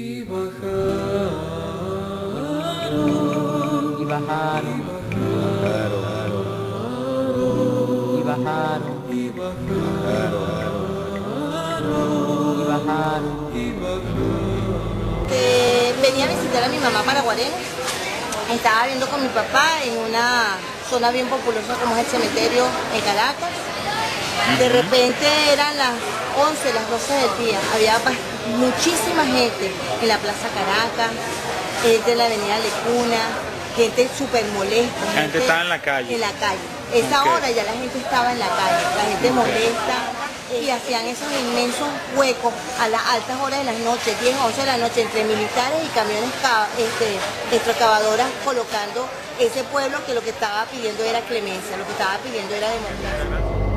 Y bajaron. y bajaron, y bajaron, y bajaron. Eh, venía a visitar a mi mamá para Guarena. Estaba viendo con mi papá en una zona bien populosa como es el cementerio en Caracas. De repente eran las 11, las 12 del día. Había muchísima gente en la Plaza Caracas, gente en la Avenida Lecuna, gente súper molesta. gente estaba en la calle. En la calle. Esa hora ya la gente estaba en la calle, la gente molesta y hacían esos inmensos huecos a las altas horas de la noche, 10, 11 de la noche, entre militares y camiones ca- este, extracavadoras colocando ese pueblo que lo que estaba pidiendo era clemencia, lo que estaba pidiendo era democracia.